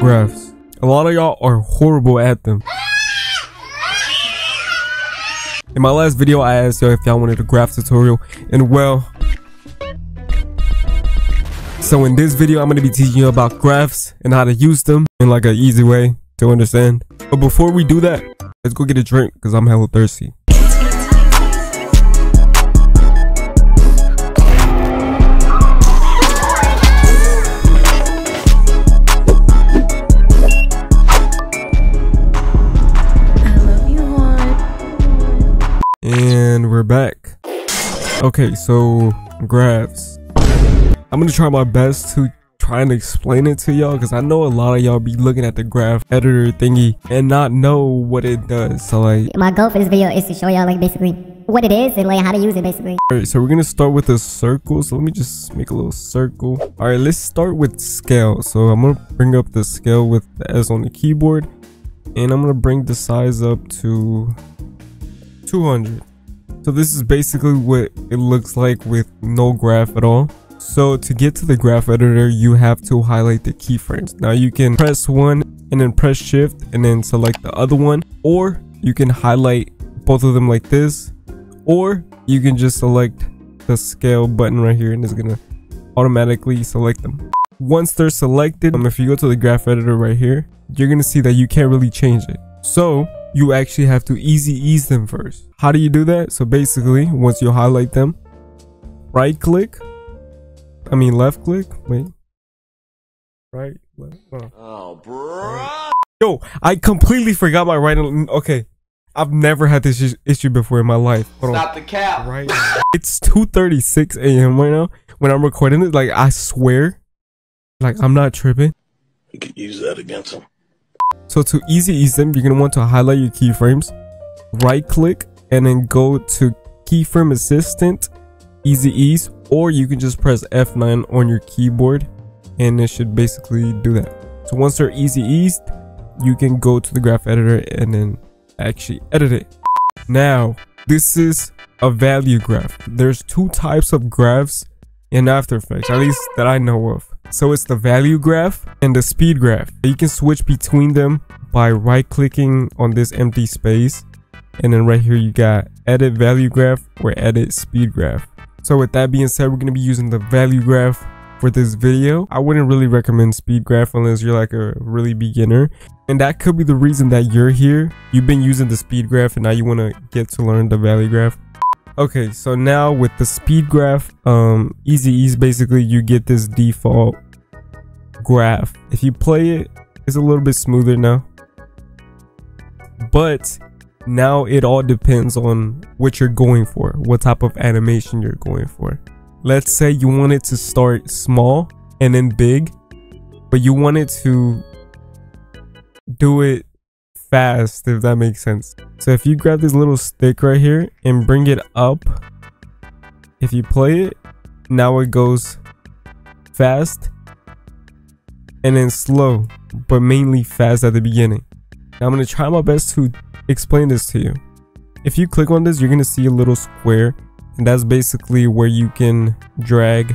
graphs. A lot of y'all are horrible at them. In my last video, I asked y'all if y'all wanted a graph tutorial, and well, so in this video, I'm going to be teaching you about graphs and how to use them in like an easy way to understand. But before we do that, let's go get a drink because I'm hella thirsty. And we're back. Okay, so graphs. I'm gonna try my best to try and explain it to y'all because I know a lot of y'all be looking at the graph editor thingy and not know what it does. So like, My goal for this video is to show y'all like basically what it is and like how to use it basically. alright, so we're gonna start with a circle. So let me just make a little circle. Alright, let's start with scale. So I'm gonna bring up the scale with the S on the keyboard and I'm gonna bring the size up to 200. So this is basically what it looks like with no graph at all. So to get to the graph editor, you have to highlight the keyframes. Now you can press one and then press shift and then select the other one, or you can highlight both of them like this, or you can just select the scale button right here and it's gonna automatically select them. Once they're selected, um, if you go to the graph editor right here, you're gonna see that you can't really change it. So you actually have to easy ease them first. How do you do that? So basically, once you highlight them, right click, I mean left click, wait, right, left, uh. oh. Oh, bro. Yo, I completely forgot my right. Okay, I've never had this issue before in my life. Hold on. Stop the cap. Right. It's 2:36 a.m. right now when I'm recording it. Like I swear, like I'm not tripping. You could use that against him. So to easy ease them, you're gonna want to highlight your keyframes, right click, and then go to keyframe assistant, easy ease, or you can just press F9 on your keyboard, and it should basically do that. So once they're easy eased, you can go to the graph editor and then actually edit it. Now, this is a value graph. There's two types of graphs in After Effects, at least that I know of. So it's the value graph and the speed graph. You can switch between them by right clicking on this empty space. And then right here you got edit value graph or edit speed graph. So with that being said, we're going to be using the value graph for this video. I wouldn't really recommend speed graph unless you're like a really beginner. And that could be the reason that you're here. You've been using the speed graph and now you want to get to learn the value graph. Okay, so now with the speed graph, um, easy ease basically you get this default graph. If you play it, it's a little bit smoother now. But now it all depends on what you're going for, what type of animation you're going for. Let's say you want it to start small and then big, but you want it to do it fast, if that makes sense. So if you grab this little stick right here and bring it up, if you play it, now it goes fast and then slow, but mainly fast at the beginning. Now I'm gonna try my best to explain this to you. If you click on this, you're gonna see a little square, and that's basically where you can drag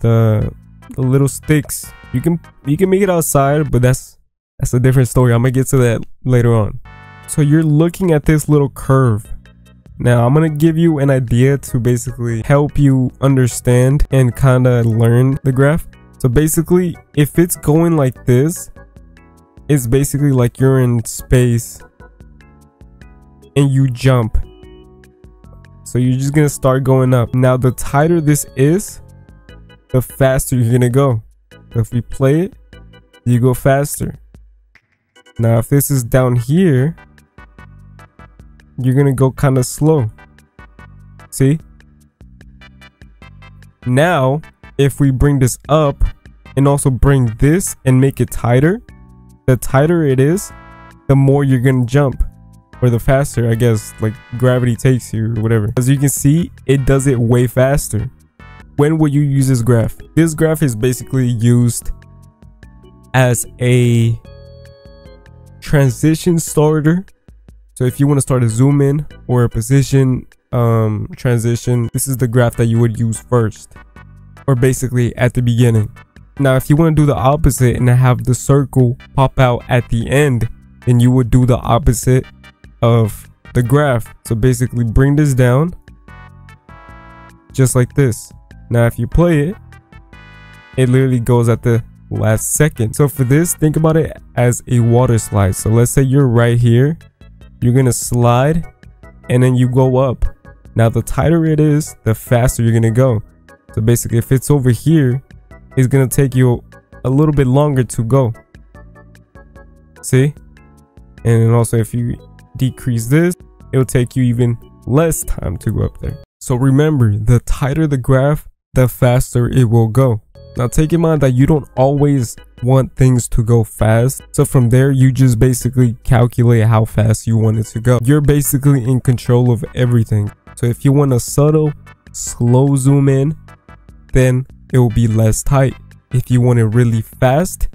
the the little sticks. You can you can make it outside, but that's that's a different story. I'm gonna get to that later on. So you're looking at this little curve. Now I'm gonna give you an idea to basically help you understand and kind of learn the graph. So basically, if it's going like this, it's basically like you're in space and you jump. So you're just gonna start going up. Now the tighter this is, the faster you're gonna go. So if you play it, you go faster. Now if this is down here, you're gonna go kind of slow. See? Now, if we bring this up and also bring this and make it tighter, the tighter it is, the more you're gonna jump. Or the faster, I guess, like gravity takes you or whatever. As you can see, it does it way faster. When will you use this graph? This graph is basically used as a transition starter. So if you want to start a zoom in or a position um, transition, this is the graph that you would use first. Or basically at the beginning. Now, if you want to do the opposite and have the circle pop out at the end, then you would do the opposite of the graph. So basically bring this down just like this. Now, if you play it, it literally goes at the last second. So for this, think about it as a water slide. So let's say you're right here, you're to slide and then you go up. Now, the tighter it is, the faster you're to go. So basically, if it's over here, it's to take you a little bit longer to go. See? And also, if you decrease this, it'll take you even less time to go up there. So remember, the tighter the graph, the faster it will go. Now take in mind that you don't always want things to go fast. So from there, you just basically calculate how fast you want it to go. You're basically in control of everything. So if you want a subtle, slow zoom in, then it will be less tight. If you want it really fast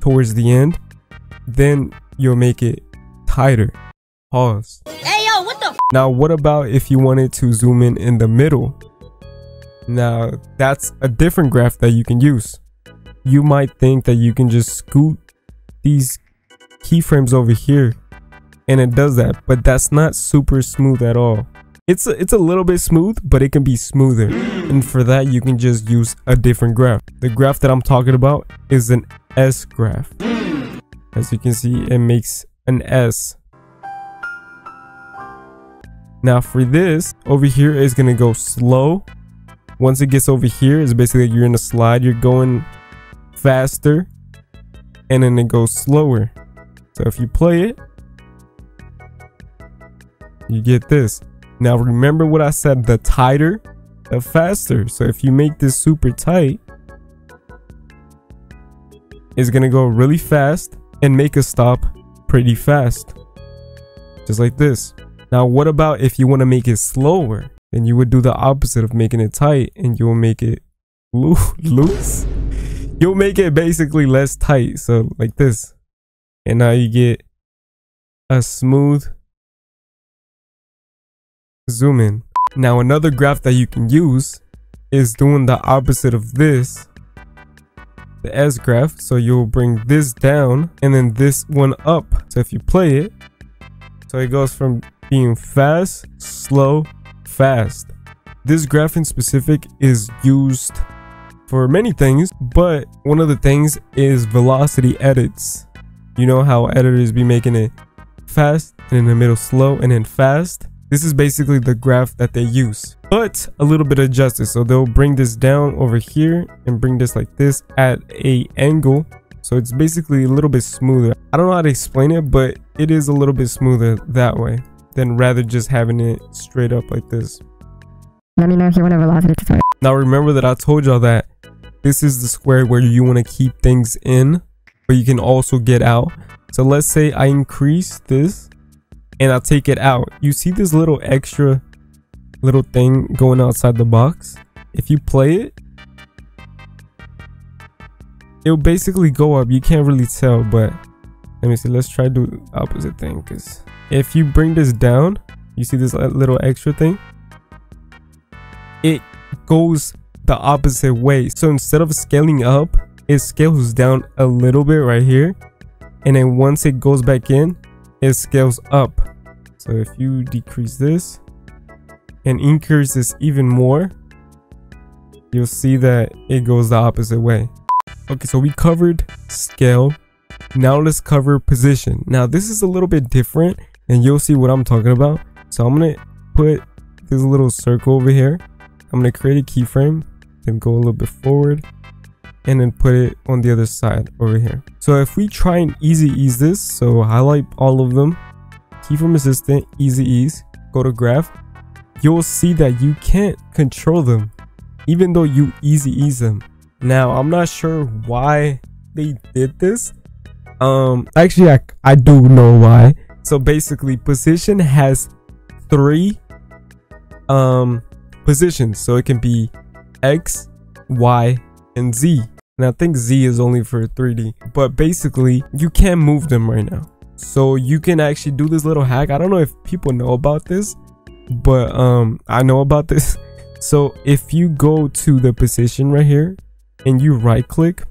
towards the end, then you'll make it tighter. Pause. Hey yo, what the? Now, what about if you wanted to zoom in in the middle? Now, that's a different graph that you can use. You might think that you can just scoot these keyframes over here and it does that, but that's not super smooth at all. It's a, it's a little bit smooth, but it can be smoother. And for that, you can just use a different graph. The graph that I'm talking about is an S graph. As you can see, it makes an S. Now for this, over here is to go slow. Once it gets over here, it's basically you're in a slide. You're going faster and then it goes slower. So if you play it, you get this. Now remember what I said, the tighter, the faster. So if you make this super tight, it's gonna go really fast and make a stop pretty fast. Just like this. Now what about if you want to make it slower? Then you would do the opposite of making it tight and you'll make it loo loose. You'll make it basically less tight. So like this. And now you get a smooth zoom in. Now another graph that you can use is doing the opposite of this. The S graph. So you'll bring this down and then this one up. So if you play it, so it goes from being fast, slow, fast. This graph in specific is used for many things, but one of the things is velocity edits. You know how editors be making it fast and in the middle slow and then fast? This is basically the graph that they use, but a little bit adjusted. So they'll bring this down over here and bring this like this at a angle. So it's basically a little bit smoother. I don't know how to explain it, but it is a little bit smoother that way than rather just having it straight up like this. Let me know if you want velocity tutorial. Now remember that I told y'all that this is the square where you want to keep things in, but you can also get out. So let's say I increase this and I take it out. You see this little extra little thing going outside the box? If you play it, it'll basically go up. You can't really tell, but let me see. Let's try to do the opposite thing because if you bring this down, you see this little extra thing? It goes the opposite way. So instead of scaling up, it scales down a little bit right here. And then once it goes back in, it scales up. So if you decrease this and increase this even more, you'll see that it goes the opposite way. Okay, so we covered scale. Now let's cover position. Now this is a little bit different and you'll see what I'm talking about. So I'm gonna put this little circle over here. I'm gonna create a keyframe, then go a little bit forward, and then put it on the other side over here. So if we try and easy ease this, so highlight all of them, keyframe assistant, easy ease, go to graph, you'll see that you can't control them, even though you easy ease them. Now I'm not sure why they did this. Um, actually, I, I do know why so basically position has three um positions. So it can be X, Y, and Z. And I think Z is only for 3D. But basically, you can't move them right now. So you can actually do this little hack. I don't know if people know about this, but um I know about this. So if you go to the position right here and you right click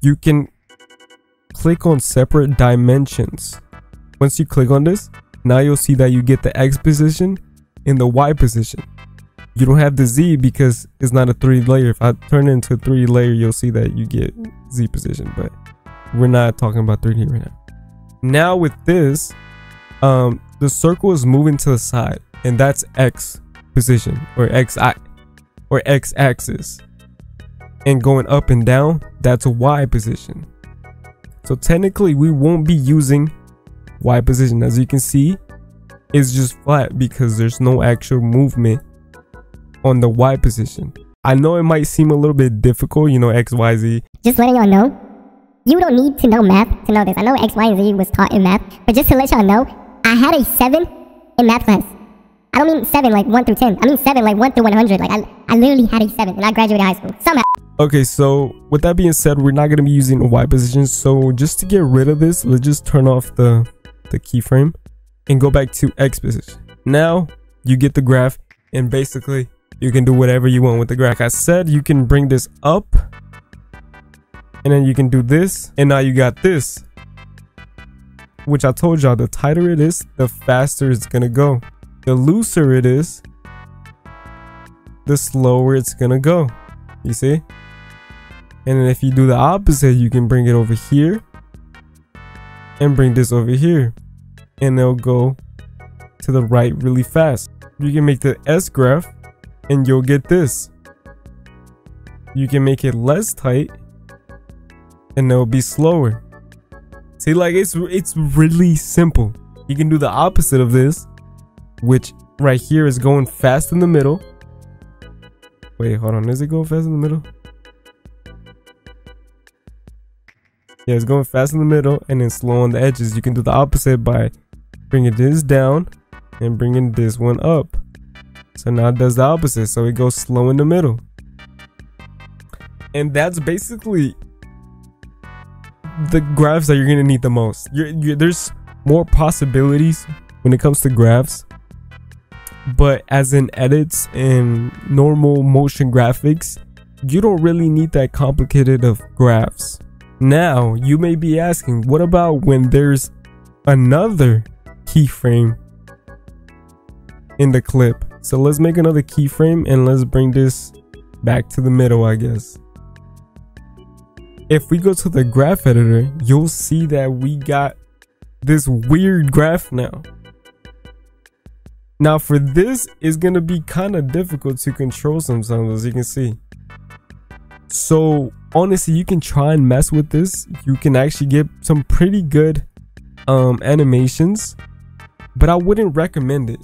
you can click on separate dimensions. Once you click on this, now you'll see that you get the X position and the Y position. You don't have the Z because it's not a 3D layer. If I turn it into a three layer, you'll see that you get Z position, but we're not talking about 3D right now. Now with this, um, the circle is moving to the side and that's X position or X or X axis. And going up and down, that's a Y position. So technically we won't be using Y position. As you can see, it's just flat because there's no actual movement on the Y position. I know it might seem a little bit difficult, you know, X, Y, Z. Just letting y'all know, you don't need to know math to know this. I know X, Y, and Z was taught in math, but just to let y'all know, I had a 7 in math class. I don't mean 7 like 1 through 10. I mean 7 like 1 through 100. Like, I, I literally had a 7 and I graduated high school. Somehow. Okay, so with that being said, we're not going to be using Y position. So just to get rid of this, let's just turn off the, the keyframe and go back to X position. Now you get the graph and basically you can do whatever you want with the graph. Like I said, you can bring this up and then you can do this and now you got this which I told y'all the tighter it is the faster it's gonna go the looser it is the slower it's gonna go you see and then if you do the opposite you can bring it over here and bring this over here and they'll go to the right really fast you can make the S graph and you'll get this you can make it less tight and they'll be slower. See, like it's it's really simple. You can do the opposite of this, which right here is going fast in the middle. Wait, hold on. Is it going fast in the middle? Yeah, it's going fast in the middle and then slow on the edges. You can do the opposite by bringing this down and bringing this one up. So now it does the opposite. So it goes slow in the middle. And that's basically the graphs that you're gonna need the most. You're, you're, there's more possibilities when it comes to graphs, but as in edits and normal motion graphics, you don't really need that complicated of graphs. Now, you may be asking, what about when there's another keyframe in the clip? So let's make another keyframe and let's bring this back to the middle, I guess if we go to the graph editor, you'll see that we got this weird graph now. Now for this, it's going to be kind of difficult to control sometimes, as you can see. So honestly, you can try and mess with this. You can actually get some pretty good um, animations, but I wouldn't recommend it.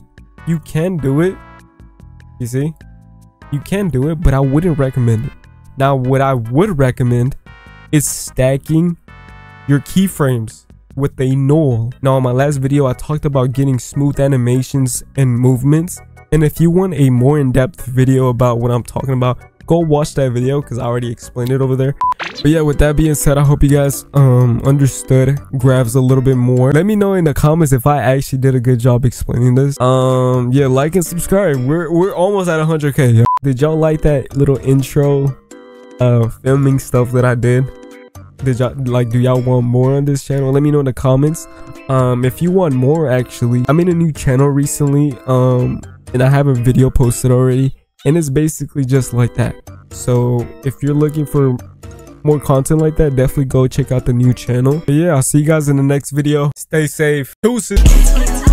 You can do it, you see? You can do it, but I wouldn't recommend it. Now, what I would recommend is stacking your keyframes with a null. Now in my last video I talked about getting smooth animations and movements and if you want a more in-depth video about what I'm talking about go watch that video because I already explained it over there. But yeah, with that being said, I hope you guys um understood graphs a little bit more. Let me know in the comments if I actually did a good job explaining this. Um, yeah, like and subscribe. We're we're almost at 100k. Did y'all like that little intro, uh, filming stuff that I did? did y'all like do y'all want more on this channel let me know in the comments um if you want more actually i'm in a new channel recently um and i have a video posted already and it's basically just like that. So if you're looking for more content like that definitely go check out the new channel. But yeah i'll see you guys in the next video. Stay safe. Deuces